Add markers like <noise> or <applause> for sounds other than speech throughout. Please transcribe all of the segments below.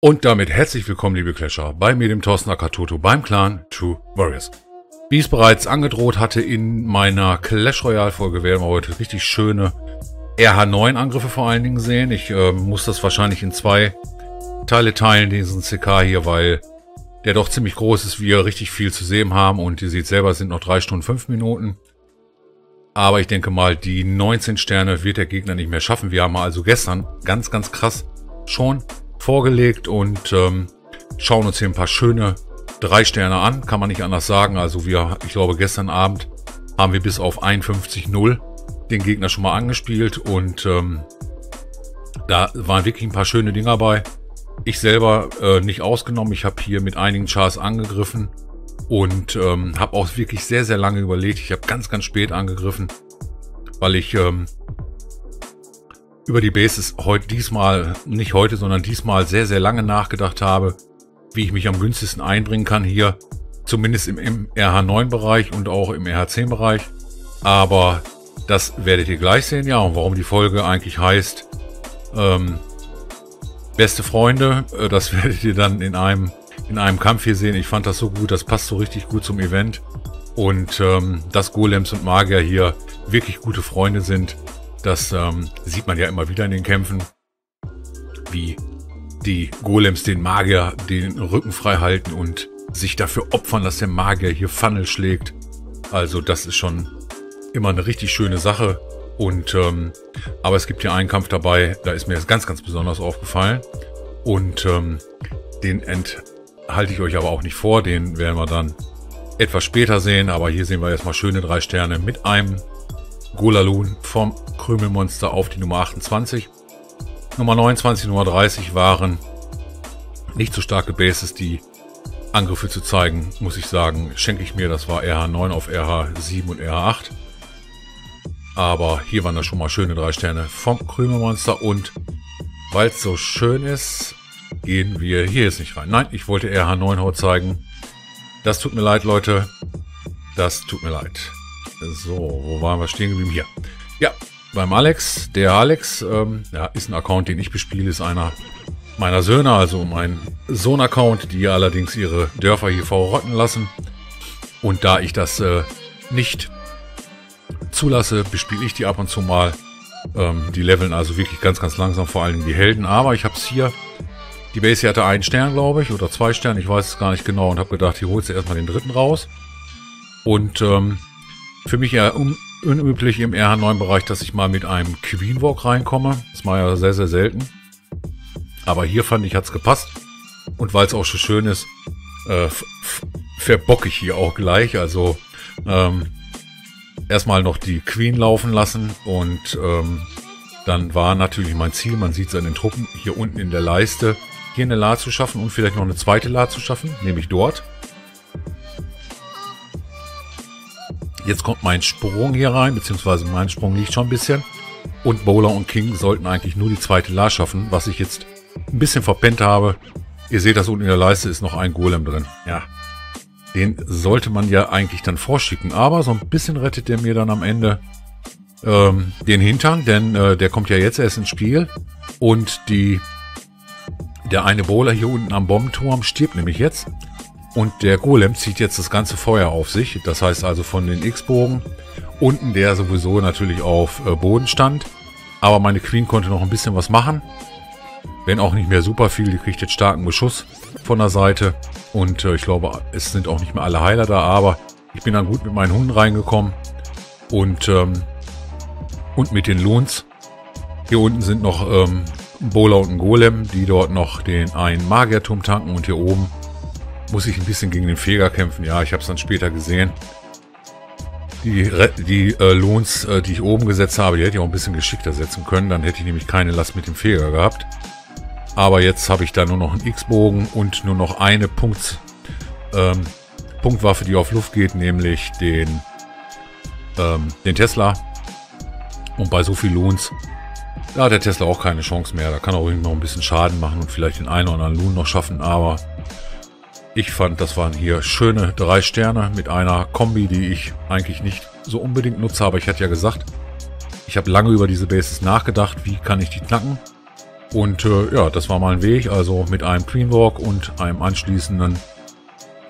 Und damit herzlich willkommen, liebe Clasher, bei mir, dem Thorsten Akatoto, beim Clan True Warriors. Wie ich es bereits angedroht hatte in meiner Clash Royale Folge, werden wir heute richtig schöne RH9-Angriffe vor allen Dingen sehen. Ich äh, muss das wahrscheinlich in zwei Teile teilen, diesen CK hier, weil der doch ziemlich groß ist, wir richtig viel zu sehen haben und ihr seht selber, sind noch drei Stunden, fünf Minuten. Aber ich denke mal, die 19 Sterne wird der Gegner nicht mehr schaffen. Wir haben also gestern ganz, ganz krass schon vorgelegt und ähm, schauen uns hier ein paar schöne drei Sterne an. Kann man nicht anders sagen. Also wir, ich glaube, gestern Abend haben wir bis auf 51-0 den Gegner schon mal angespielt und ähm, da waren wirklich ein paar schöne Dinger bei. Ich selber äh, nicht ausgenommen. Ich habe hier mit einigen Chars angegriffen und ähm, habe auch wirklich sehr, sehr lange überlegt. Ich habe ganz, ganz spät angegriffen, weil ich ähm, über die Bases heute diesmal, nicht heute, sondern diesmal sehr, sehr lange nachgedacht habe, wie ich mich am günstigsten einbringen kann hier, zumindest im, im RH9-Bereich und auch im RH10-Bereich. Aber das werdet ihr gleich sehen, ja, und warum die Folge eigentlich heißt, ähm, beste Freunde, äh, das <laughs> werdet ihr dann in einem, in einem Kampf hier sehen. Ich fand das so gut, das passt so richtig gut zum Event. Und ähm, dass Golems und Magier hier wirklich gute Freunde sind, das ähm, sieht man ja immer wieder in den Kämpfen, wie die Golems den Magier den Rücken frei halten und sich dafür opfern, dass der Magier hier Funnel schlägt. Also das ist schon immer eine richtig schöne Sache. Und ähm, aber es gibt hier einen Kampf dabei, da ist mir das ganz, ganz besonders aufgefallen. Und ähm, den enthalte ich euch aber auch nicht vor. Den werden wir dann etwas später sehen. Aber hier sehen wir erstmal schöne drei Sterne mit einem Golalun vom Krümelmonster auf die Nummer 28. Nummer 29, Nummer 30 waren nicht so starke Bases, die Angriffe zu zeigen, muss ich sagen, schenke ich mir. Das war RH9 auf RH7 und RH8. Aber hier waren da schon mal schöne drei Sterne vom Krümelmonster. Und weil es so schön ist, gehen wir hier jetzt nicht rein. Nein, ich wollte RH9 Haut zeigen. Das tut mir leid, Leute. Das tut mir leid. So, wo waren wir stehen geblieben? Hier. Ja, beim Alex. Der Alex ähm, ja, ist ein Account, den ich bespiele, ist einer meiner Söhne, also mein Sohn-Account, die allerdings ihre Dörfer hier verrotten lassen. Und da ich das äh, nicht zulasse, bespiele ich die ab und zu mal. Ähm, die leveln also wirklich ganz, ganz langsam, vor allem die Helden. Aber ich habe es hier. Die Base hatte einen Stern, glaube ich, oder zwei Sterne, ich weiß es gar nicht genau. Und habe gedacht, hier holst du erstmal den dritten raus. Und ähm, für mich ja un unüblich im RH9-Bereich, dass ich mal mit einem Queen Walk reinkomme. Das war ja sehr, sehr selten. Aber hier fand ich, hat's gepasst. Und weil es auch so schön ist, äh, verbocke ich hier auch gleich. Also ähm, erstmal noch die Queen laufen lassen und ähm, dann war natürlich mein Ziel, man sieht es an den Truppen, hier unten in der Leiste, hier eine La zu schaffen und vielleicht noch eine zweite La zu schaffen, nämlich dort. Jetzt kommt mein Sprung hier rein, beziehungsweise mein Sprung liegt schon ein bisschen. Und Bowler und King sollten eigentlich nur die zweite La schaffen, was ich jetzt ein bisschen verpennt habe. Ihr seht, dass unten in der Leiste ist noch ein Golem drin. Ja, den sollte man ja eigentlich dann vorschicken. Aber so ein bisschen rettet der mir dann am Ende ähm, den Hintern, denn äh, der kommt ja jetzt erst ins Spiel. Und die der eine Bowler hier unten am Bombenturm stirbt nämlich jetzt. Und der Golem zieht jetzt das ganze Feuer auf sich. Das heißt also von den X-Bogen. Unten der sowieso natürlich auf äh, Boden stand. Aber meine Queen konnte noch ein bisschen was machen. Wenn auch nicht mehr super viel. Die kriegt jetzt starken Beschuss von der Seite. Und äh, ich glaube, es sind auch nicht mehr alle Heiler da. Aber ich bin dann gut mit meinen Hunden reingekommen. Und, ähm, und mit den Lohns. Hier unten sind noch ähm, ein Bowler und ein Golem, die dort noch den einen Magierturm tanken. Und hier oben muss ich ein bisschen gegen den Feger kämpfen. Ja, ich habe es dann später gesehen. Die, die äh, Lohns, äh, die ich oben gesetzt habe, die hätte ich auch ein bisschen geschickter setzen können. Dann hätte ich nämlich keine Last mit dem Feger gehabt. Aber jetzt habe ich da nur noch einen X-Bogen und nur noch eine Punkt, ähm, Punktwaffe, die auf Luft geht, nämlich den, ähm, den Tesla. Und bei so viel Lohns Da hat der Tesla auch keine Chance mehr. Da kann er auch noch ein bisschen Schaden machen und vielleicht den einen oder anderen Loon noch schaffen. Aber ich fand, das waren hier schöne drei Sterne mit einer Kombi, die ich eigentlich nicht so unbedingt nutze. Aber ich hatte ja gesagt, ich habe lange über diese Bases nachgedacht. Wie kann ich die knacken? Und äh, ja, das war mal ein Weg. Also mit einem Queenwalk und einem anschließenden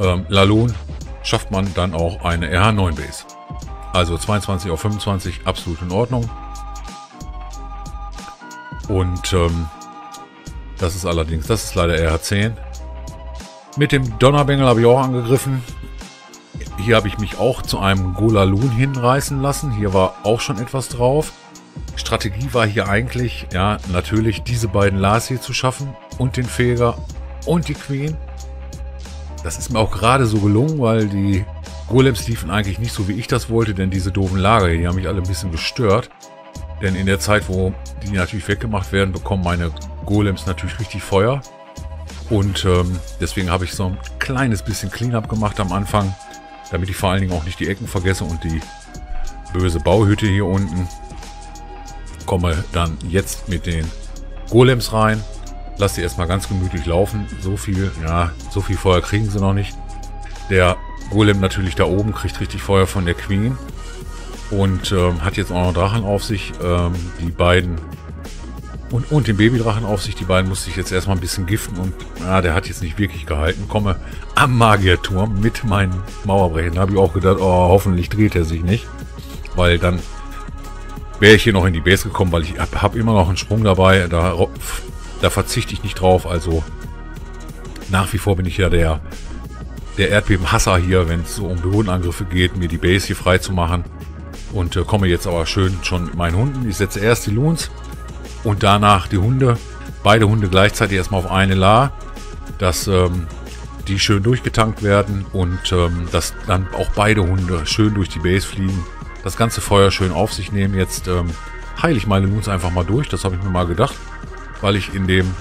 ähm, Laloon schafft man dann auch eine RH9 Base. Also 22 auf 25, absolut in Ordnung. Und ähm, das ist allerdings, das ist leider RH10. Mit dem Donnerbengel habe ich auch angegriffen. Hier habe ich mich auch zu einem Golaloon hinreißen lassen. Hier war auch schon etwas drauf. Strategie war hier eigentlich, ja, natürlich diese beiden Lars hier zu schaffen und den Feger und die Queen. Das ist mir auch gerade so gelungen, weil die Golems liefen eigentlich nicht so, wie ich das wollte, denn diese doofen Lager hier, die haben mich alle ein bisschen gestört. Denn in der Zeit, wo die natürlich weggemacht werden, bekommen meine Golems natürlich richtig Feuer. Und ähm, deswegen habe ich so ein kleines bisschen Cleanup gemacht am Anfang, damit ich vor allen Dingen auch nicht die Ecken vergesse und die böse Bauhütte hier unten. Komme dann jetzt mit den Golems rein. Lass die erstmal ganz gemütlich laufen. So viel, ja, so viel Feuer kriegen sie noch nicht. Der Golem natürlich da oben kriegt richtig Feuer von der Queen. Und ähm, hat jetzt auch noch Drachen auf sich. Ähm, die beiden und, und den Babydrachen auf sich. Die beiden musste ich jetzt erstmal ein bisschen giften und ja, der hat jetzt nicht wirklich gehalten. Komme am Magierturm mit meinen Mauerbrechen. Da habe ich auch gedacht, oh, hoffentlich dreht er sich nicht. Weil dann wäre ich hier noch in die Base gekommen, weil ich habe hab immer noch einen Sprung dabei. Da, da verzichte ich nicht drauf. Also nach wie vor bin ich ja der, der Erdbebenhasser hier, wenn es so um Bodenangriffe geht, mir die Base hier frei zu machen. Und äh, komme jetzt aber schön schon mit meinen Hunden. Ich setze erst die Loons und danach die Hunde. Beide Hunde gleichzeitig erstmal auf eine La, dass ähm, die schön durchgetankt werden und ähm, dass dann auch beide Hunde schön durch die Base fliegen. Das ganze Feuer schön auf sich nehmen. Jetzt ähm, heile ich meine Loons einfach mal durch. Das habe ich mir mal gedacht, weil ich in dem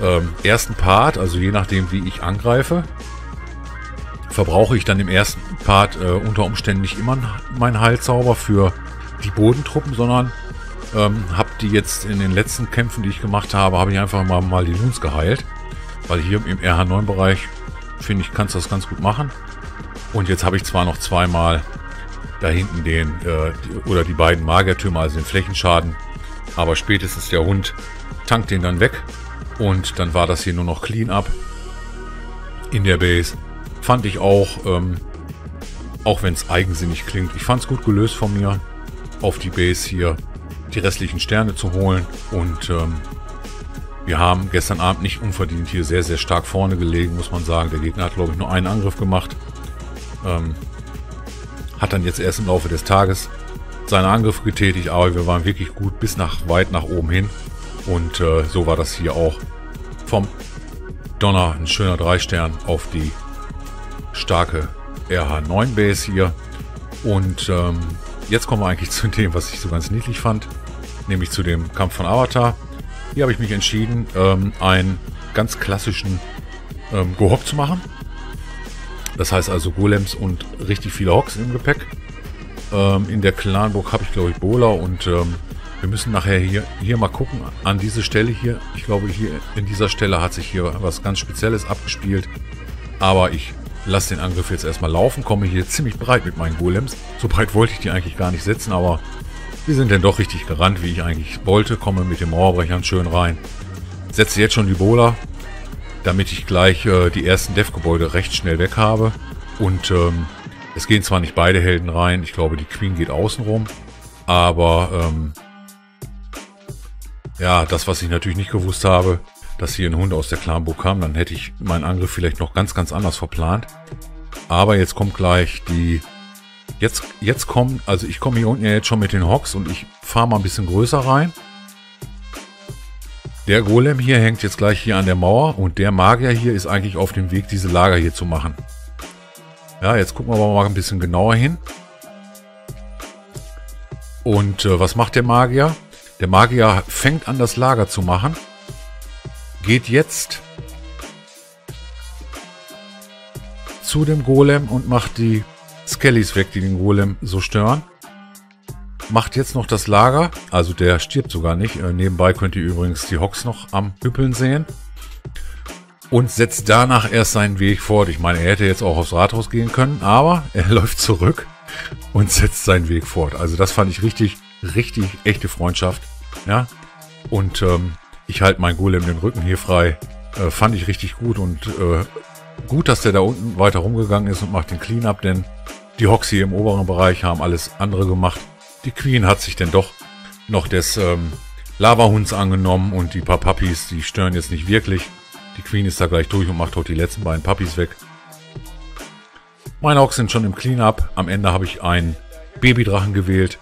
ähm, ersten Part, also je nachdem wie ich angreife, verbrauche ich dann im ersten Part äh, unter Umständen nicht immer meinen Heilzauber für die Bodentruppen, sondern ähm, habe die jetzt in den letzten Kämpfen, die ich gemacht habe, habe ich einfach mal, mal die Loons geheilt. Weil hier im RH9-Bereich, finde ich, kannst du das ganz gut machen. Und jetzt habe ich zwar noch zweimal da hinten den, äh, oder die beiden Magiertürme, also den Flächenschaden. Aber spätestens der Hund tankt den dann weg. Und dann war das hier nur noch Clean-Up in der Base. Fand ich auch, ähm, auch wenn es eigensinnig klingt, ich fand es gut gelöst von mir, auf die Base hier die restlichen Sterne zu holen. Und ähm, wir haben gestern Abend nicht unverdient hier sehr, sehr stark vorne gelegen, muss man sagen. Der Gegner hat, glaube ich, nur einen Angriff gemacht. Ähm, hat dann jetzt erst im Laufe des Tages seine Angriffe getätigt, aber wir waren wirklich gut bis nach weit nach oben hin. Und äh, so war das hier auch vom Donner ein schöner Drei-Stern auf die starke RH9 Base hier. Und ähm, jetzt kommen wir eigentlich <laughs> zu dem, was ich so ganz niedlich fand, nämlich zu dem Kampf von Avatar. Hier habe ich mich entschieden, ähm, einen ganz klassischen ähm, Go-Hock zu machen. Das heißt also Golems und richtig viele Hocks im Gepäck. Ähm, in der Clanburg habe ich glaube ich Bola und ähm, wir müssen nachher hier, hier mal gucken an diese Stelle hier. Ich glaube hier in dieser Stelle hat sich hier was ganz Spezielles abgespielt. Aber ich lasse den Angriff jetzt erstmal laufen, komme hier ziemlich breit mit meinen Golems. So breit wollte ich die eigentlich gar nicht setzen, aber die sind dann doch richtig gerannt, wie ich eigentlich wollte. Komme mit den Mauerbrechern schön rein. Setze jetzt schon die Bola, damit ich gleich äh, die ersten Dev-Gebäude recht schnell weg habe. Und ähm, es gehen zwar nicht beide Helden rein, ich glaube die Queen geht außen rum, aber ähm, ja, das was ich natürlich nicht gewusst habe, dass hier ein Hund aus der Clanburg kam, dann hätte ich meinen Angriff vielleicht noch ganz, ganz anders verplant. Aber jetzt kommt gleich die... Jetzt, jetzt kommt, also ich komme hier unten ja jetzt schon mit den Hocks und ich fahre mal ein bisschen größer rein. Der Golem hier hängt jetzt gleich hier an der Mauer und der Magier hier ist eigentlich auf dem Weg, diese Lager hier zu machen. Ja, jetzt gucken wir mal ein bisschen genauer hin. Und äh, was macht der Magier? Der Magier fängt an, das Lager zu machen geht jetzt zu dem Golem und macht die Skellys weg, die den Golem so stören. Macht jetzt noch das Lager. Also der stirbt sogar nicht. Äh, nebenbei könnt ihr übrigens die Hox noch am Hüppeln sehen. Und setzt danach erst seinen Weg fort. Ich meine, er hätte jetzt auch aufs Rathaus gehen können, aber er <laughs> läuft zurück und setzt seinen Weg fort. Also das fand ich richtig, richtig echte Freundschaft. Ja. Und ähm, ich halte mein Golem den Rücken hier frei. Äh, fand ich richtig gut und äh, gut, dass der da unten weiter rumgegangen ist und macht den Cleanup, denn die Hoxie im oberen Bereich haben alles andere gemacht. Die Queen hat sich denn doch noch des ähm, Lavahunds angenommen und die paar Puppies, die stören jetzt nicht wirklich. Die Queen ist da gleich durch und macht dort die letzten beiden Puppies weg. Meine Hox sind schon im Cleanup. Am Ende habe ich einen Babydrachen gewählt,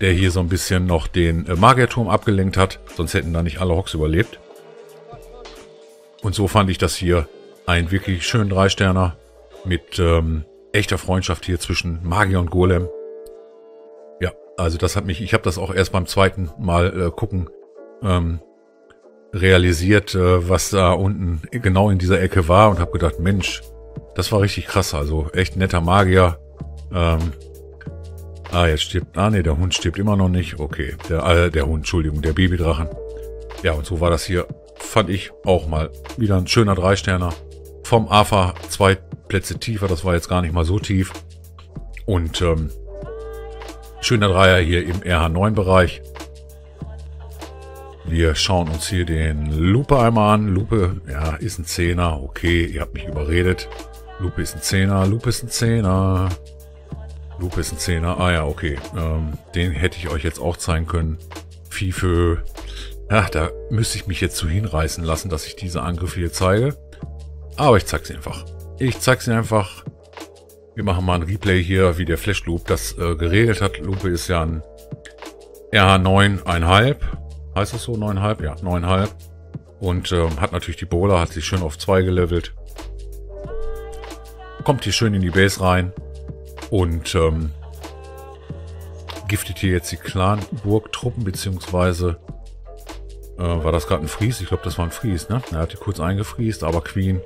der hier so ein bisschen noch den äh, Magierturm abgelenkt hat. Sonst hätten da nicht alle Hox überlebt. Und so fand ich das hier ein wirklich schönen Dreisterner mit ähm, echter Freundschaft hier zwischen Magier und Golem. Also das hat mich, ich habe das auch erst beim zweiten Mal äh, gucken ähm, realisiert, äh, was da unten genau in dieser Ecke war und habe gedacht, Mensch, das war richtig krass. Also echt netter Magier. Ähm, ah, jetzt stirbt, ah nee, der Hund stirbt immer noch nicht. Okay, der, äh, der Hund, Entschuldigung, der Babydrachen. Ja, und so war das hier, fand ich auch mal wieder ein schöner Dreisterner. Vom AFA zwei Plätze tiefer. Das war jetzt gar nicht mal so tief. Und ähm, schöner Dreier hier im RH9-Bereich. Wir schauen uns hier den Lupe einmal an. Lupe, ja, ist ein Zehner. Okay, ihr habt mich überredet. Lupe ist ein Zehner. Lupe ist ein Zehner. Lupe ist ein Zehner. Ah ja, okay. Ähm, den hätte ich euch jetzt auch zeigen können. Fife. Ja, da müsste ich mich jetzt zu hinreißen lassen, dass ich diese Angriffe hier zeige. Aber ich zeige sie einfach. Ich zeige sie einfach. Wir machen mal ein Replay hier, wie der Flash Loop das äh, geregelt hat. Lupe ist ja ein RH9,5. Heißt das so? 9,5? Ja, 9,5. Und ähm, hat natürlich die Bowler, hat sich schön auf 2 gelevelt. Kommt hier schön in die Base rein. Und ähm, giftet hier jetzt die Clan-Burg-Truppen, beziehungsweise äh, war das gerade ein Fries? Ich glaube, das war ein Fries, ne? Er hat die kurz eingefriest, aber Queen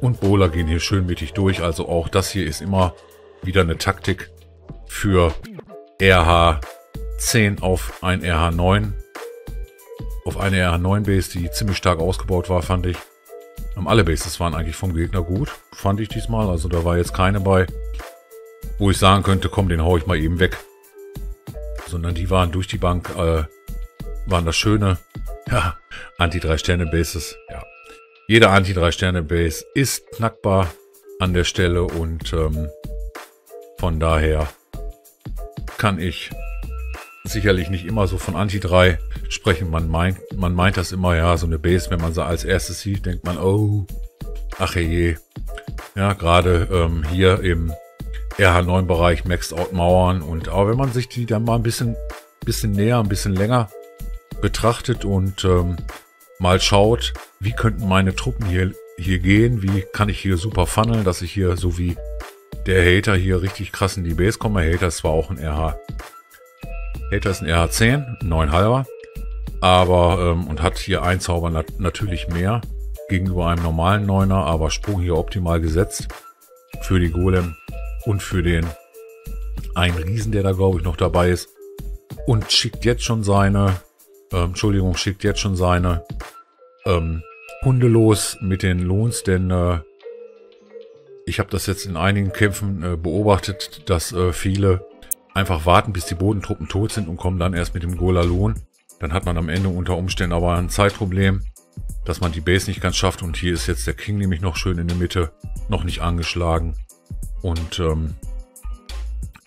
und Bowler gehen hier schön mittig durch. Also auch das hier ist immer wieder eine Taktik für RH10 auf ein RH9. Auf eine RH9-Base, die ziemlich stark ausgebaut war, fand ich. alle Bases waren eigentlich vom Gegner gut, fand ich diesmal. Also da war jetzt keine bei, wo ich sagen könnte, komm, den hau ich mal eben weg. Sondern die waren durch die Bank, äh, waren das schöne, ja, Anti-3-Sterne-Bases. Ja, jede Anti-3-Sterne-Base ist knackbar an der Stelle und ähm, von daher kann ich sicherlich nicht immer so von Anti-3 sprechen. Man meint, man meint das immer, ja, so eine Base, wenn man sie als erstes sieht, denkt man, oh, ach je. Ja, gerade ähm, hier im RH9-Bereich Maxed Out Mauern und aber wenn man sich die dann mal ein bisschen, bisschen näher, ein bisschen länger betrachtet und ähm, mal schaut, wie könnten meine Truppen hier, hier gehen, wie kann ich hier super funneln, dass ich hier so wie der Hater hier richtig krass in die Base komme. Hater ist zwar auch ein RH. Hater ist ein RH10, 9 halber, aber ähm, und hat hier ein Zauber nat natürlich mehr gegenüber einem normalen Neuner, aber Sprung hier optimal gesetzt für die Golem und für den einen Riesen, der da glaube ich noch dabei ist und schickt jetzt schon seine ähm, Entschuldigung, schickt jetzt schon seine ähm, Hunde los mit den Lohns, denn äh, ich habe das jetzt in einigen Kämpfen äh, beobachtet, dass äh, viele einfach warten, bis die Bodentruppen tot sind und kommen dann erst mit dem Gola Lohn. Dann hat man am Ende unter Umständen aber ein Zeitproblem, dass man die Base nicht ganz schafft. Und hier ist jetzt der King nämlich noch schön in der Mitte, noch nicht angeschlagen. Und ähm,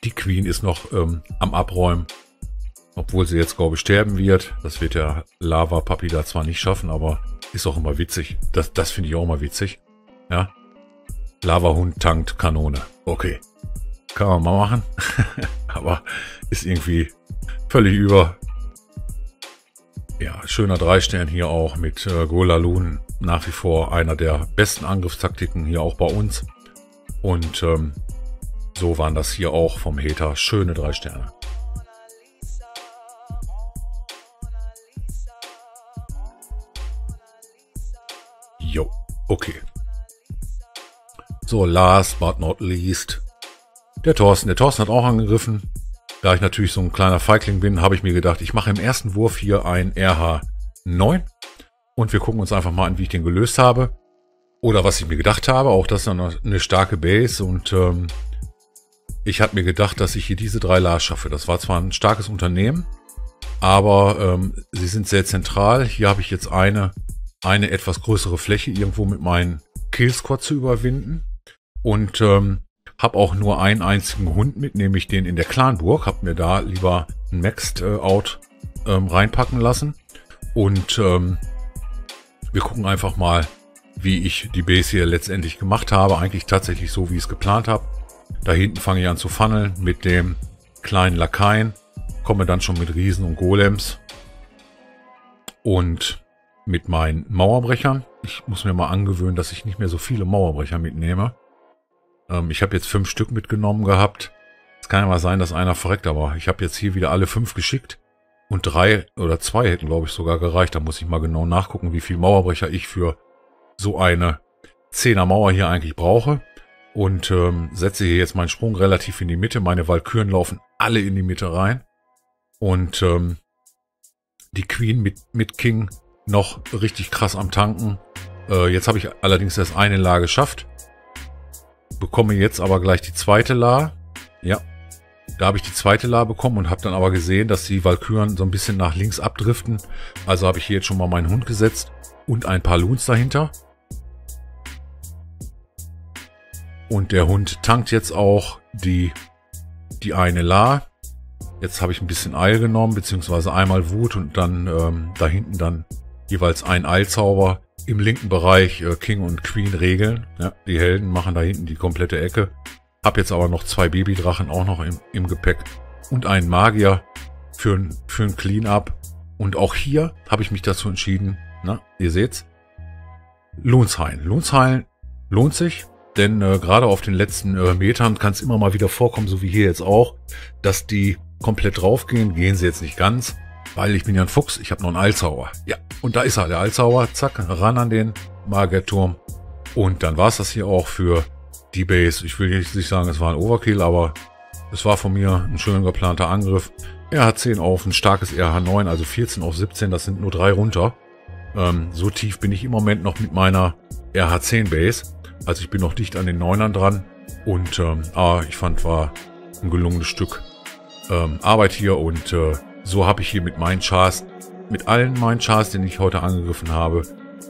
die Queen ist noch ähm, am Abräumen. Obwohl sie jetzt, glaube ich, sterben wird. Das wird der Lava-Papi da zwar nicht schaffen, aber ist auch immer witzig. Das, das finde ich auch immer witzig. Ja. Lava-Hund tankt Kanone. Okay. Kann man mal machen. <laughs> aber ist irgendwie völlig über. Ja, schöner Dreistern hier auch mit äh, Golalun. Nach wie vor einer der besten Angriffstaktiken hier auch bei uns. Und ähm, so waren das hier auch vom Hater. Schöne drei Sterne. Okay. So, last but not least. Der Thorsten. Der Thorsten hat auch angegriffen. Da ich natürlich so ein kleiner Feigling bin, habe ich mir gedacht, ich mache im ersten Wurf hier ein RH9 und wir gucken uns einfach mal an, wie ich den gelöst habe. Oder was ich mir gedacht habe. Auch das ist eine starke Base und ähm, ich habe mir gedacht, dass ich hier diese drei Lars schaffe. Das war zwar ein starkes Unternehmen, aber ähm, sie sind sehr zentral. Hier habe ich jetzt eine, eine etwas größere Fläche irgendwo mit meinen Killsquad zu überwinden und ähm, habe auch nur einen einzigen Hund mit, nämlich den in der Clanburg. Habe mir da lieber ein Maxed äh, Out ähm, reinpacken lassen und ähm, wir gucken einfach mal, wie ich die Base hier letztendlich gemacht habe. Eigentlich tatsächlich so, wie ich es geplant habe. Da hinten fange ich an zu funneln mit dem kleinen Lakaien. Komme dann schon mit Riesen und Golems. Und mit meinen Mauerbrechern. Ich muss mir mal angewöhnen, dass ich nicht mehr so viele Mauerbrecher mitnehme. Ähm, ich habe jetzt fünf Stück mitgenommen gehabt. Es kann ja mal sein, dass einer verreckt, aber ich habe jetzt hier wieder alle fünf geschickt. Und drei oder zwei hätten, glaube ich, sogar gereicht. Da muss ich mal genau nachgucken, wie viel Mauerbrecher ich für so eine Zehner Mauer hier eigentlich brauche. Und ähm, setze hier jetzt meinen Sprung relativ in die Mitte. Meine Walküren laufen alle in die Mitte rein. Und ähm, die Queen mit, mit King noch richtig krass am Tanken. Äh, jetzt habe ich allerdings erst eine La geschafft. Bekomme jetzt aber gleich die zweite La. Ja, da habe ich die zweite La bekommen und habe dann aber gesehen, dass die Valkyren so ein bisschen nach links abdriften. Also habe ich hier jetzt schon mal meinen Hund gesetzt und ein paar Loons dahinter. Und der Hund tankt jetzt auch die, die eine La. Jetzt habe ich ein bisschen Eil genommen, beziehungsweise einmal Wut und dann ähm, da hinten dann jeweils ein Eilzauber. Im linken Bereich äh, King und Queen regeln. Ja, die Helden machen da hinten die komplette Ecke. Hab jetzt aber noch zwei Babydrachen auch noch im, im Gepäck und einen Magier für ein, für ein Clean-Up. Und auch hier habe ich mich dazu entschieden, na, ihr seht's, Lohnshain. Lohnshain lohnt sich, denn äh, gerade auf den letzten äh, Metern kann es immer mal wieder vorkommen, so wie hier jetzt auch, dass die komplett draufgehen. Gehen sie jetzt nicht ganz, weil ich bin ja ein Fuchs, ich habe noch einen Eilzauber. Ja, und da ist er, der Eilzauber. Zack, ran an den Magierturm. Und dann war's das hier auch für die Base. Ich will jetzt nicht sagen, es war ein Overkill, aber es war von mir ein schön geplanter Angriff. Er hat 10 auf, ein starkes RH9, also 14 auf 17, das sind nur drei runter. Ähm, so tief bin ich im Moment noch mit meiner RH10 Base. Also ich bin noch dicht an den Neunern dran. Und ähm, ah, ich fand, war ein gelungenes Stück ähm, Arbeit hier. Und äh, so habe ich hier mit meinen Chars, mit allen meinen Chars, den ich heute angegriffen habe,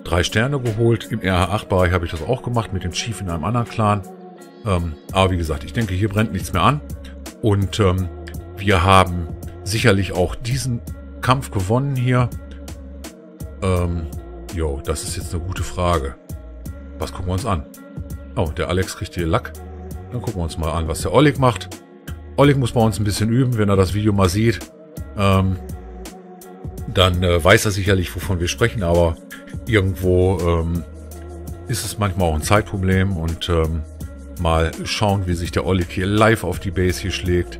drei Sterne geholt. Im RH8-Bereich habe ich das auch gemacht mit dem Chief in einem anderen Clan. Ähm, aber wie gesagt, ich denke, hier brennt nichts mehr an. Und ähm, wir haben sicherlich auch diesen Kampf gewonnen hier. Ähm, jo, das ist jetzt eine gute Frage. Was gucken wir uns an? Oh, der Alex kriegt hier Lack. Dann gucken wir uns mal an, was der Oleg macht. Oleg muss bei uns ein bisschen üben, wenn er das Video mal sieht. Ähm, dann äh, weiß er sicherlich, wovon wir sprechen, aber irgendwo ähm, ist es manchmal auch ein Zeitproblem und ähm, mal schauen, wie sich der Oleg hier live auf die Base hier schlägt.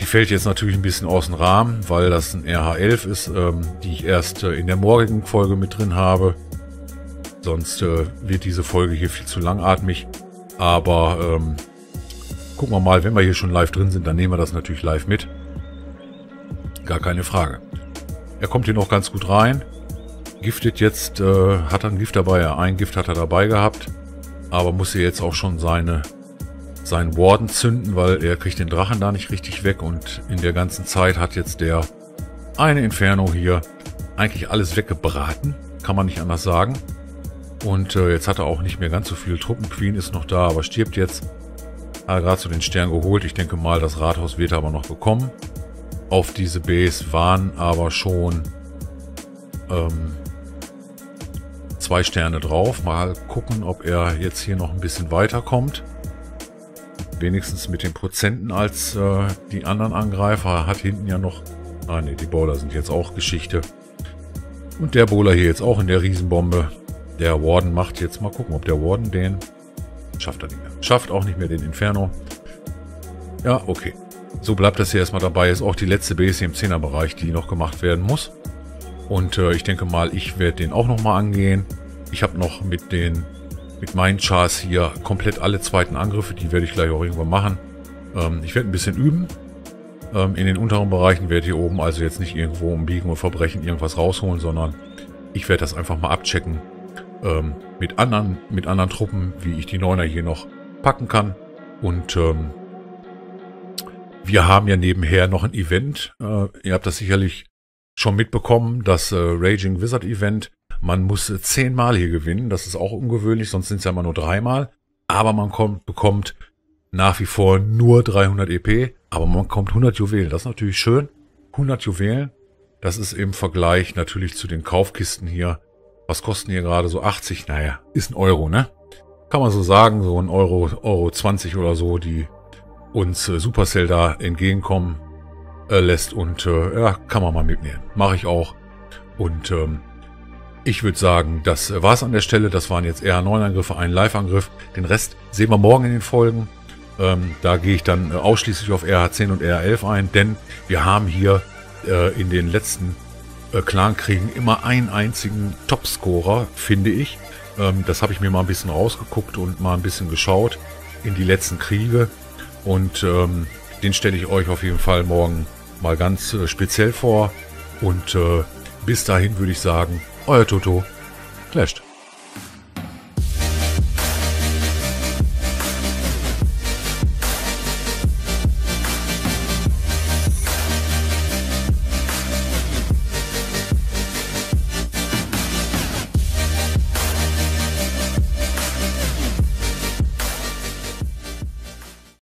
Die fällt jetzt natürlich ein bisschen aus dem Rahmen, weil das ein RH11 ist, ähm, die ich erst äh, in der morgigen Folge mit drin habe. Sonst äh, wird diese Folge hier viel zu langatmig. Aber ähm, gucken wir mal, wenn wir hier schon live drin sind, dann nehmen wir das natürlich live mit. Gar keine Frage. Er kommt hier noch ganz gut rein. Giftet jetzt, äh, hat er ein Gift dabei, ja, ein Gift hat er dabei gehabt. Aber muss hier jetzt auch schon seine, seinen Warden zünden, weil er kriegt den Drachen da nicht richtig weg. Und in der ganzen Zeit hat jetzt der eine Inferno hier eigentlich alles weggebraten. Kann man nicht anders sagen. Und äh, jetzt hat er auch nicht mehr ganz so viele Truppen. Queen ist noch da, aber stirbt jetzt. Hat gerade zu den Stern geholt. Ich denke mal, das Rathaus wird er aber noch bekommen. Auf diese Base waren aber schon ähm, zwei Sterne drauf. Mal gucken, ob er jetzt hier noch ein bisschen weiterkommt. Wenigstens mit den Prozenten als äh, die anderen Angreifer. Er hat hinten ja noch... Ah ne, die Bowler sind jetzt auch Geschichte. Und der Bowler hier jetzt auch in der Riesenbombe. Der Warden macht jetzt mal gucken, ob der Warden den... Schafft er nicht mehr. Schafft auch nicht mehr den Inferno. Ja, okay. So bleibt das hier erstmal dabei. Ist auch die letzte Base im 10er Bereich, die noch gemacht werden muss. Und äh, ich denke mal, ich werde den auch nochmal angehen. Ich habe noch mit den mit meinen Chars hier komplett alle zweiten Angriffe. Die werde ich gleich auch irgendwann machen. Ähm, ich werde ein bisschen üben. Ähm, in den unteren Bereichen werde ich hier oben also jetzt nicht irgendwo umbiegen und verbrechen irgendwas rausholen, sondern ich werde das einfach mal abchecken ähm, mit, anderen, mit anderen Truppen, wie ich die Neuner hier noch packen kann. Und ähm, wir haben ja nebenher noch ein Event. Äh, ihr habt das sicherlich schon mitbekommen, das äh, Raging Wizard Event. Man muss äh, zehnmal hier gewinnen. Das ist auch ungewöhnlich, sonst sind es ja immer nur dreimal. Aber man kommt, bekommt nach wie vor nur 300 EP, aber man bekommt 100 Juwelen. Das ist natürlich schön. 100 Juwelen. Das ist im Vergleich natürlich zu den Kaufkisten hier. Was kosten hier gerade so 80? Naja, ist ein Euro, ne? Kann man so sagen, so ein Euro, Euro 20 oder so, die uns äh, Supercell da entgegenkommen äh, lässt. Und äh, ja, kann man mal mitnehmen. Mache ich auch. Und ähm, ich würde sagen, das war's an der Stelle. Das waren jetzt eher neun Angriffe, ein Live-Angriff. Den Rest sehen wir morgen in den Folgen. Ähm, da gehe ich dann äh, ausschließlich auf RH10 und RH11 ein, denn wir haben hier äh, in den letzten äh, Clankriegen immer einen einzigen Topscorer, finde ich. Ähm, das habe ich mir mal ein bisschen rausgeguckt und mal ein bisschen geschaut in die letzten Kriege. Und ähm, den stelle ich euch auf jeden Fall morgen mal ganz äh, speziell vor. Und äh, bis dahin würde ich sagen, euer Toto clasht.